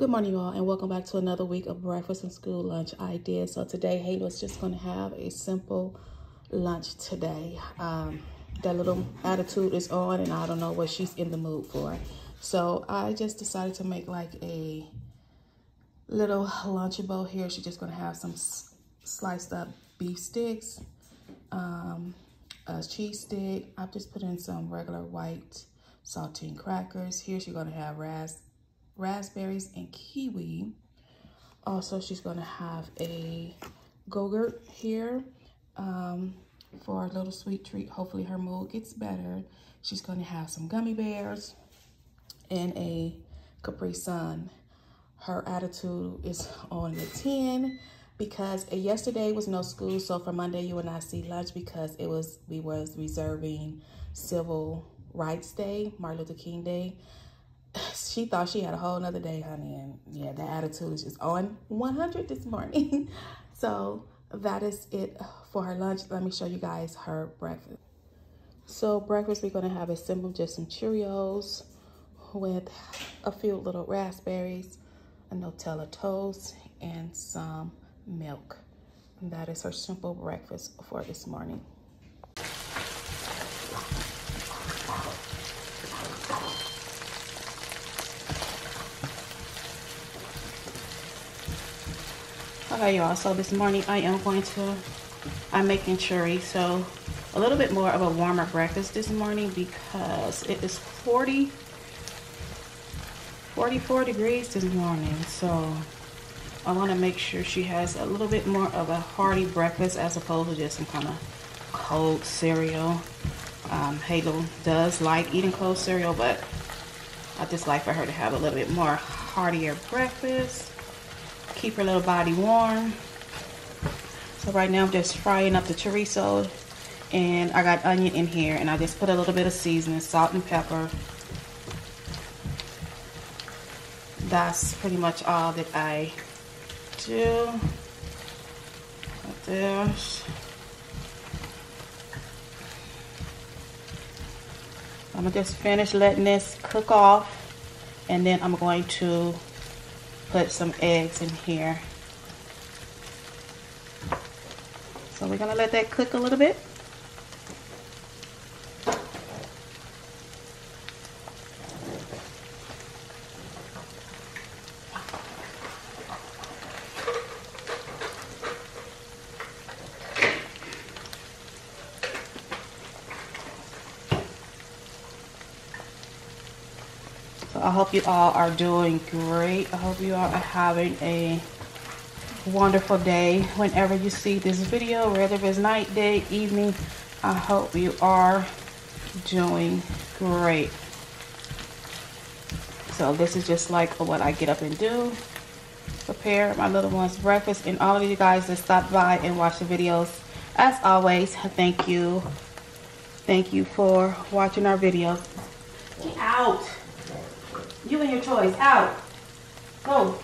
Good morning, y'all, and welcome back to another week of breakfast and school lunch ideas. So today, Halo's just going to have a simple lunch today. Um, that little attitude is on, and I don't know what she's in the mood for. So I just decided to make like a little Lunchable here. She's just going to have some sliced up beef sticks, um, a cheese stick. I've just put in some regular white saltine crackers. Here she's going to have ras raspberries and kiwi. Also, she's going to have a Go-Gurt here um, for a little sweet treat. Hopefully her mood gets better. She's going to have some gummy bears and a Capri Sun. Her attitude is on the 10 because yesterday was no school. So for Monday, you will not see lunch because it was we was reserving Civil Rights Day, Martin Luther King Day she thought she had a whole nother day, honey. And yeah, the attitude is just on 100 this morning. so that is it for her lunch. Let me show you guys her breakfast. So breakfast, we're gonna have a simple, just some Cheerios with a few little raspberries, a Nutella toast, and some milk. And that is her simple breakfast for this morning. Okay, y'all, so this morning I am going to, I'm making churri, so a little bit more of a warmer breakfast this morning because it is 40, 44 degrees this morning, so I want to make sure she has a little bit more of a hearty breakfast as opposed to just some kind of cold cereal. Um, does like eating cold cereal, but I just like for her to have a little bit more heartier breakfast keep her little body warm. So right now I'm just frying up the chorizo and I got onion in here and I just put a little bit of seasoning, salt and pepper. That's pretty much all that I do. Right there. I'm gonna just finish letting this cook off and then I'm going to put some eggs in here. So we're gonna let that cook a little bit. I hope you all are doing great. I hope you all are having a wonderful day whenever you see this video, whether it's night, day, evening. I hope you are doing great. So this is just like what I get up and do. Prepare my little one's breakfast. And all of you guys that stop by and watch the videos, as always, thank you. Thank you for watching our videos. Get out. You and your toys, out. Go.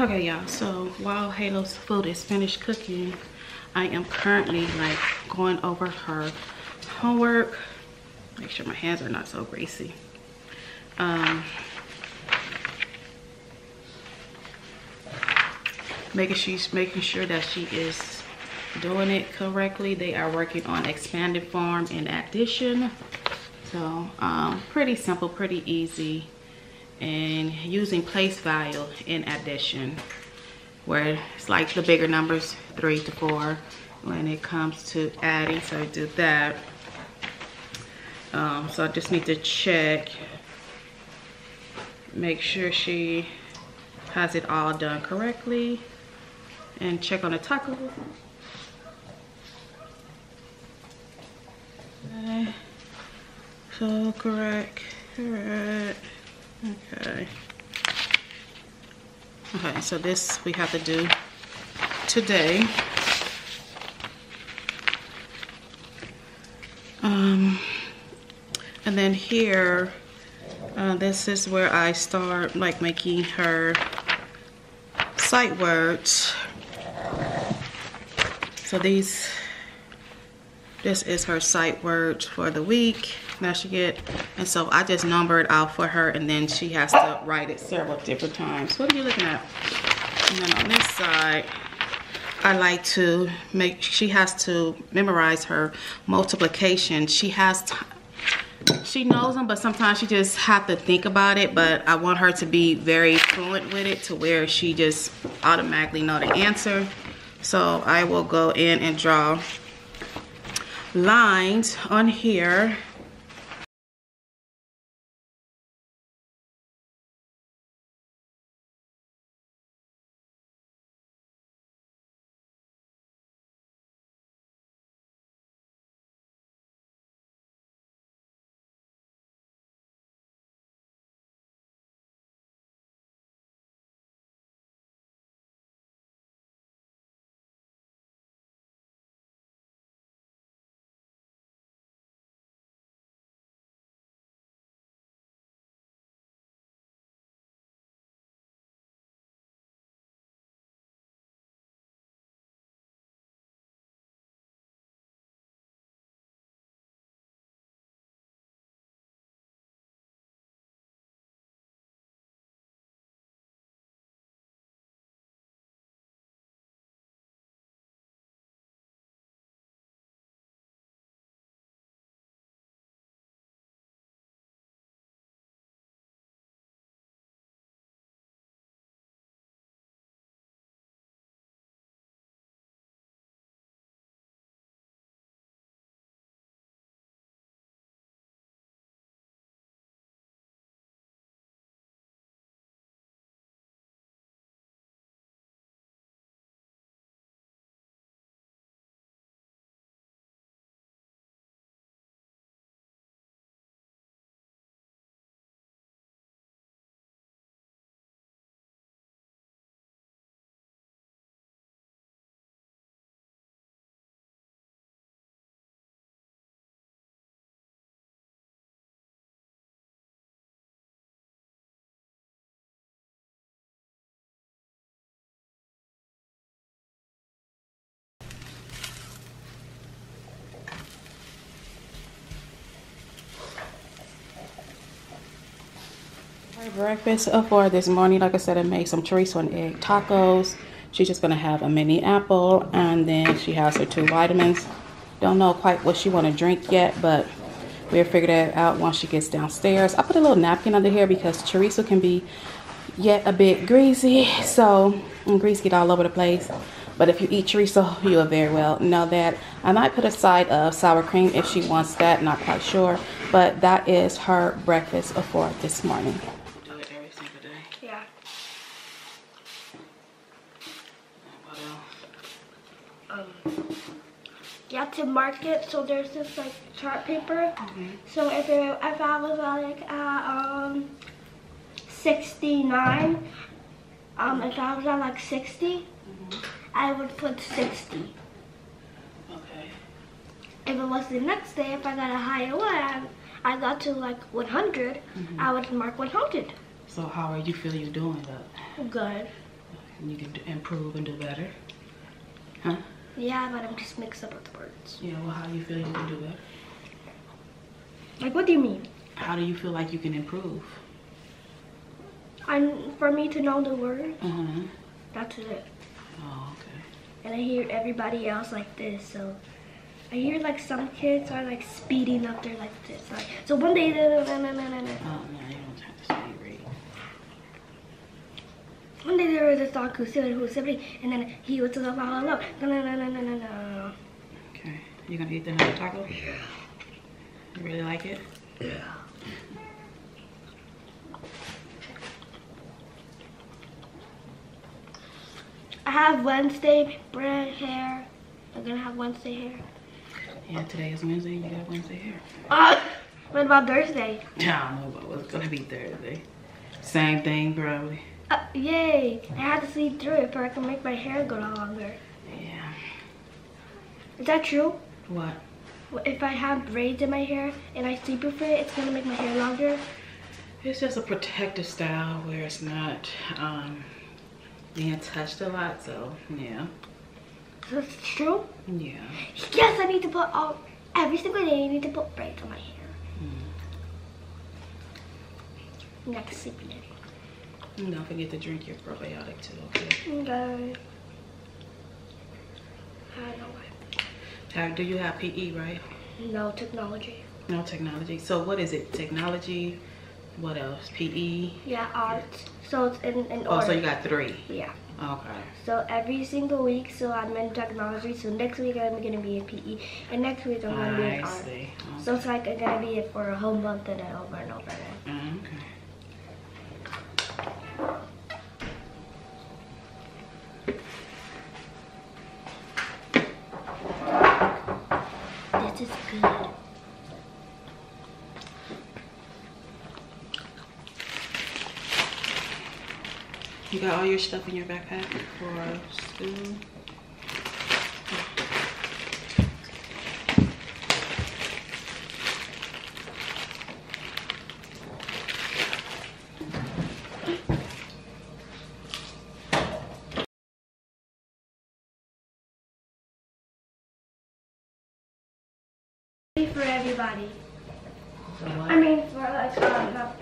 Okay y'all so while halo's food is finished cooking i am currently like going over her homework make sure my hands are not so greasy um making she's making sure that she is doing it correctly. They are working on expanded form and addition. So um, pretty simple, pretty easy. And using place value in addition where it's like the bigger numbers, three to four when it comes to adding. So I do that. Um, so I just need to check, make sure she has it all done correctly and check on the taco. Okay. So correct, correct, okay. Okay, so this we have to do today. Um, and then here, uh, this is where I start like making her sight words. So these, this is her sight words for the week that she get. And so I just number it out for her and then she has to write it several different times. What are you looking at? And then on this side, I like to make, she has to memorize her multiplication. She has, she knows them, but sometimes she just have to think about it. But I want her to be very fluent with it to where she just automatically know the answer. So I will go in and draw lines on here breakfast for this morning. Like i said i made some chorizo and egg tacos. She's just gonna have a mini apple and then she has her two vitamins. Don't know quite what she want to drink yet but we'll figure that out once she gets downstairs. I put a little napkin under here because chorizo can be yet a bit greasy so grease get all over the place. But if you eat chorizo you'll very well know that. I might put a side of sour cream if she wants that not quite sure but that is her breakfast for this morning you have to mark it. So there's this like chart paper. Mm -hmm. So if it, if I was like at um 69, um if I was at like 60, mm -hmm. I would put 60. Okay. If it was the next day, if I got a higher one, I got to like 100, mm -hmm. I would mark 100. So how are you feel you're doing that? Good. You can improve and do better? Huh? Yeah, but I'm just mixed up with the words. Yeah, well, how do you feel you can do that? Like, what do you mean? How do you feel like you can improve? And for me to know the words, uh -huh. that's it. Oh, okay. And I hear everybody else like this, so I hear like some kids are like speeding up there like this. Like, so one day, no, no, no, no, no. Oh, no, you don't have to speed read. One day there was a dog who said who was sibley, and then he was like, hello, no, no, no, no, no, no, no. Okay. You gonna eat the another taco? Yeah. You really like it? Yeah. I have Wednesday bread hair. I'm gonna have Wednesday hair. Yeah, today is Wednesday. You got Wednesday hair. Uh, what about Thursday? I don't know about what's gonna be Thursday. Same thing, probably. Uh, yay! I had to sleep through it, so I can make my hair go longer. Yeah. Is that true? What? If I have braids in my hair and I sleep with it, it's gonna make my hair longer. It's just a protective style where it's not um, being touched a lot. So yeah. It's true? Yeah. Yes, I need to put all every single day. I need to put braids on my hair. Mm. Next sleeping day. And don't forget to drink your probiotic too. Okay. Okay. I know why. How, do you have PE, right? No technology. No technology. So what is it? Technology. What else? PE. Yeah, art. So it's in, in Oh, order. so you got three. Yeah. Okay. So every single week, so I'm in technology. So next week I'm gonna be in PE, and next week I'm gonna be in I art. see. So it's like I'm gonna be it for a whole month and then over and over again. Mm-hmm. Mm, Okay. This is good. You got all your stuff in your backpack for school? For everybody. So what? I mean, for like, uh, not,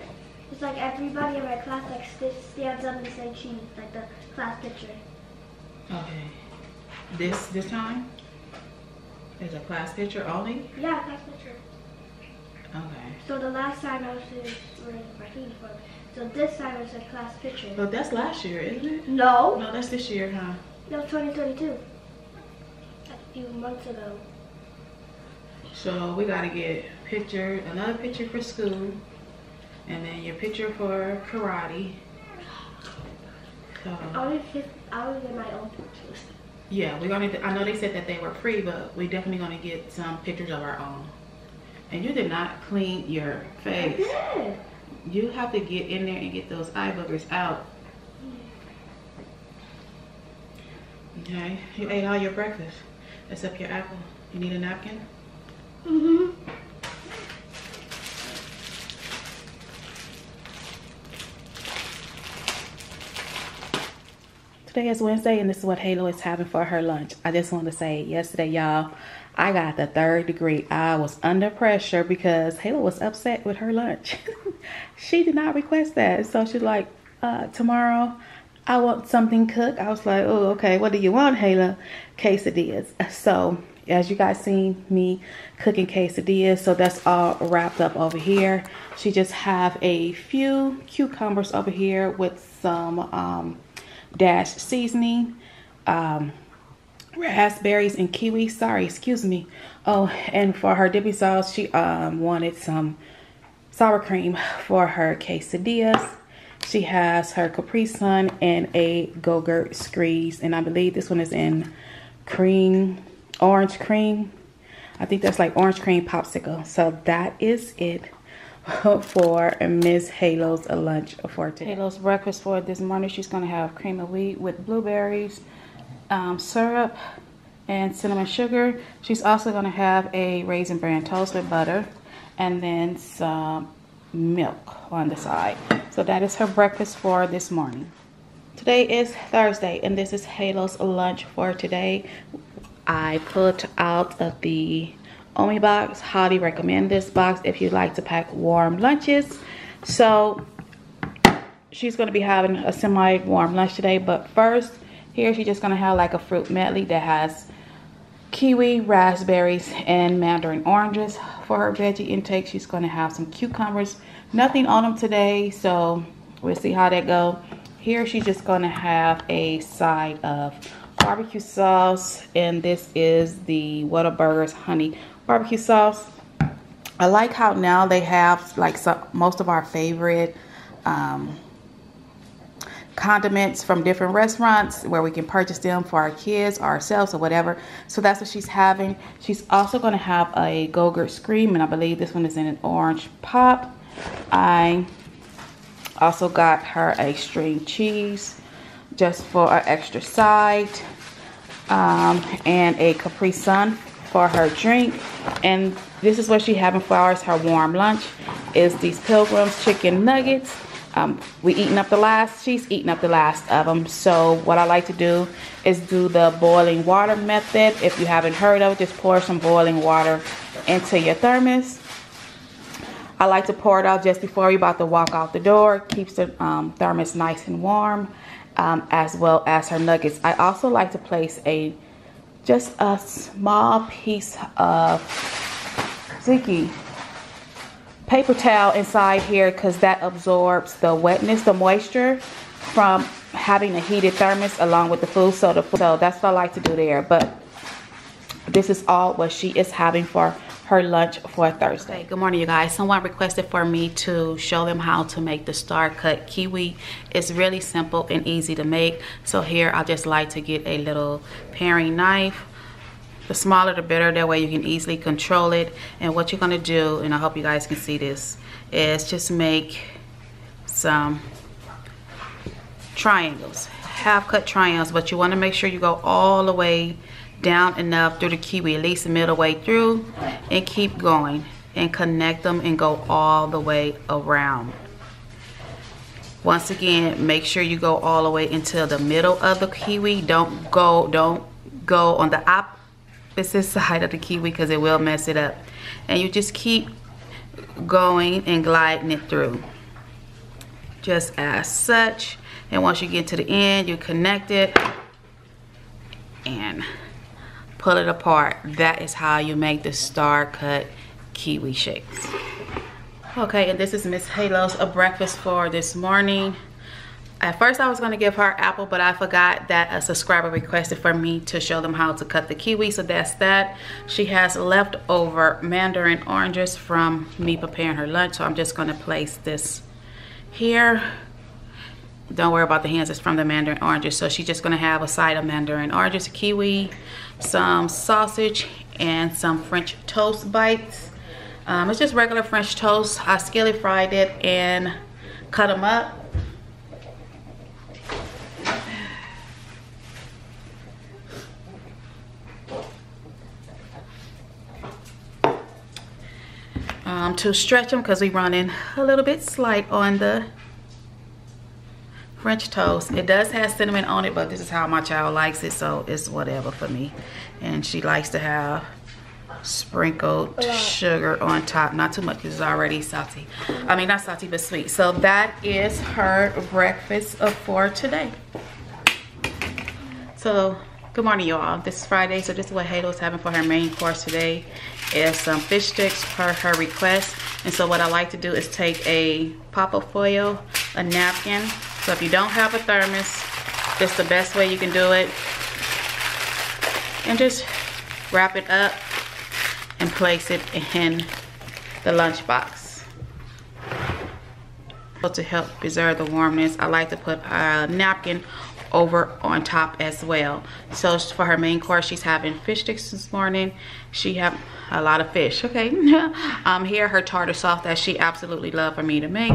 it's like everybody in my class like st- stands up and say cheese, like the class picture. Okay. This time? Is a class picture only? Yeah, class picture. Okay. So the last time I was in, uniform. So this time it's a class picture. But that's last year, isn't it? No, No, that's this year, huh? No, was 2022. A few months ago. So we gotta get picture, another picture for school, and then your picture for karate. So I always get, I my own pictures. Yeah, we're gonna. I know they said that they were free, but we definitely gonna get some pictures of our own. And you did not clean your I face. did. You have to get in there and get those eye boogers out. Okay, you ate all your breakfast except your apple. You need a napkin? Mm-hmm. Today is Wednesday, and this is what Halo is having for her lunch. I just want to say, yesterday, y'all, I got the third degree. I was under pressure because Halo was upset with her lunch. she did not request that. So she's like, uh, tomorrow, I want something cooked. I was like, oh, okay, what do you want, Halo? Quesadillas. So, as you guys seen me cooking quesadillas, so that's all wrapped up over here. She just have a few cucumbers over here with some um, dash seasoning, um, raspberries and kiwi. Sorry, excuse me. Oh, and for her dipping sauce, she um, wanted some sour cream for her quesadillas. She has her Capri Sun and a Go-Gurt Squeeze. And I believe this one is in cream, orange cream. I think that's like orange cream popsicle. So that is it for Miss Halo's lunch for today. Halo's breakfast for this morning. She's going to have cream of wheat with blueberries, um, syrup, and cinnamon sugar. She's also going to have a raisin bran toast with butter and then some milk on the side. So that is her breakfast for this morning. Today is Thursday and this is Halo's lunch for today. I put out of the OmieBox. Highly recommend this box if you like to pack warm lunches. So she's going to be having a semi-warm lunch today. But first, Here she's just gonna have like a fruit medley that has kiwi, raspberries, and mandarin oranges. For her veggie intake, she's gonna have some cucumbers. Nothing on them today, so we'll see how that go. Here she's just gonna have a side of barbecue sauce, and this is the Whataburgers honey barbecue sauce. I like how now they have like some, most of our favorite um, condiments from different restaurants where we can purchase them for our kids ourselves or whatever. So that's what she's having. She's also going to have a Go-Gurt Scream, and I believe this one is in an orange pop. I also got her a string cheese just for an extra side um, and a Capri Sun for her drink. And this is what she having for ours, her warm lunch, is these Pilgrim's chicken nuggets um, we eating up the last, she's eating up the last of them. So what I like to do is do the boiling water method. If you haven't heard of it, just pour some boiling water into your thermos. I like to pour it out just before you're about to walk out the door. Keeps the um, thermos nice and warm, um, as well as her nuggets. I also like to place a just a small piece of Ziki paper towel inside here because that absorbs the wetness, the moisture from having a heated thermos along with the food. So, the, so that's what I like to do there. But this is all what she is having for her lunch for Thursday. Good morning, you guys. Someone requested for me to show them how to make the star cut kiwi. It's really simple and easy to make. So here, I just like to get a little paring knife the smaller the better that way you can easily control it and what you're going to do and I hope you guys can see this is just make some triangles half cut triangles but you want to make sure you go all the way down enough through the kiwi at least the middle way through and keep going and connect them and go all the way around once again make sure you go all the way into the middle of the kiwi don't go don't go on the opposite side of the kiwi because it will mess it up. And you just keep going and gliding it through. Just as such. And once you get to the end, you connect it and pull it apart. That is how you make the star cut kiwi shapes. Okay, and this is Miss Halo's a breakfast for this morning. At first I was gonna give her apple, but I forgot that a subscriber requested for me to show them how to cut the kiwi, so that's that. She has leftover mandarin oranges from me preparing her lunch, so I'm just gonna place this here. Don't worry about the hands, it's from the mandarin oranges. So she's just gonna have a side of mandarin oranges, kiwi, some sausage, and some French toast bites. Um, it's just regular French toast. I skillet fried it and cut them up um, to stretch them because we're running a little bit slight on the French toast. It does have cinnamon on it, but this is how my child likes it, so it's whatever for me. And she likes to have sprinkled sugar on top. Not too much because it's already salty. I mean, not salty, but sweet. So that is her breakfast for today. So, good morning, y'all. This is Friday, so this is what Halo's having for her main course today is some fish sticks per her request. And so what I like to do is take a pop of foil, a napkin. So if you don't have a thermos, this the best way you can do it. And just wrap it up and place it in the lunchbox. To help preserve the warmness, I like to put a napkin over on top as well. So for her main course, she's having fish sticks this morning. She have a lot of fish, okay? um, here her tartar sauce that she absolutely loved for me to make.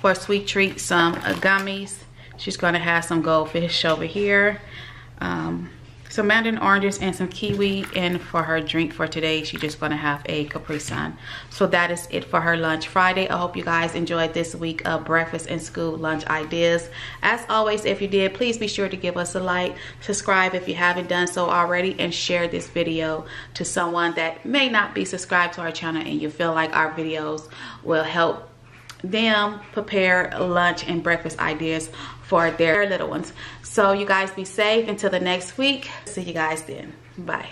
For sweet treat, some gummies. She's gonna have some goldfish over here. Um, some mandarin oranges and some kiwi and for her drink for today she's just gonna have a capri sun so that is it for her lunch friday i hope you guys enjoyed this week of breakfast and school lunch ideas as always if you did please be sure to give us a like subscribe if you haven't done so already and share this video to someone that may not be subscribed to our channel and you feel like our videos will help them prepare lunch and breakfast ideas for their little ones. So you guys be safe until the next week. See you guys then. Bye.